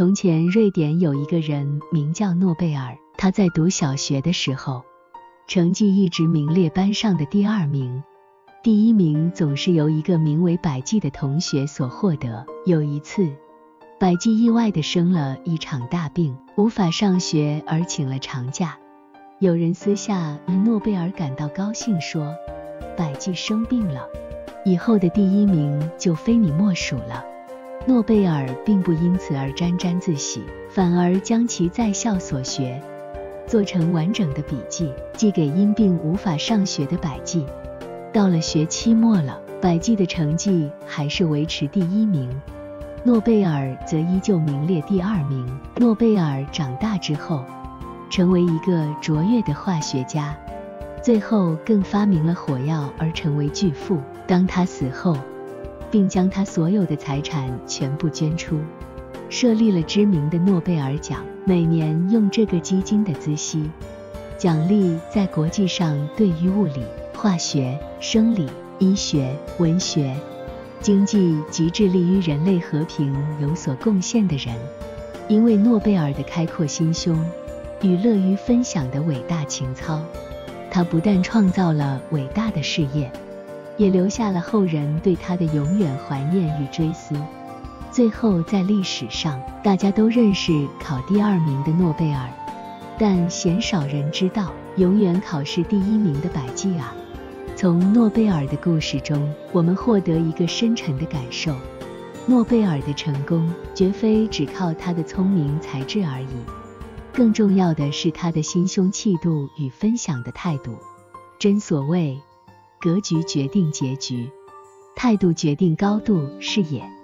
从前，瑞典有一个人名叫诺贝尔，他在读小学的时候，成绩一直名列班上的第二名，第一名总是由一个名为百济的同学所获得。有一次，百济意外的生了一场大病，无法上学而请了长假。有人私下与诺贝尔感到高兴，说：“百济生病了，以后的第一名就非你莫属了。”诺贝尔并不因此而沾沾自喜，反而将其在校所学做成完整的笔记，寄给因病无法上学的百济。到了学期末了，百济的成绩还是维持第一名，诺贝尔则依旧名列第二名。诺贝尔长大之后，成为一个卓越的化学家，最后更发明了火药而成为巨富。当他死后，并将他所有的财产全部捐出，设立了知名的诺贝尔奖，每年用这个基金的孳息奖励在国际上对于物理、化学、生理、医学、文学、经济及致力于人类和平有所贡献的人。因为诺贝尔的开阔心胸与乐于分享的伟大情操，他不但创造了伟大的事业。也留下了后人对他的永远怀念与追思。最后，在历史上，大家都认识考第二名的诺贝尔，但鲜少人知道永远考试第一名的百济啊。从诺贝尔的故事中，我们获得一个深沉的感受：诺贝尔的成功绝非只靠他的聪明才智而已，更重要的是他的心胸气度与分享的态度。真所谓。格局决定结局，态度决定高度视野。